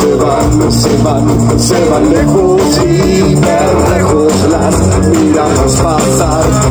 Se van, se van, se van lejos y lejos las miramos pasar,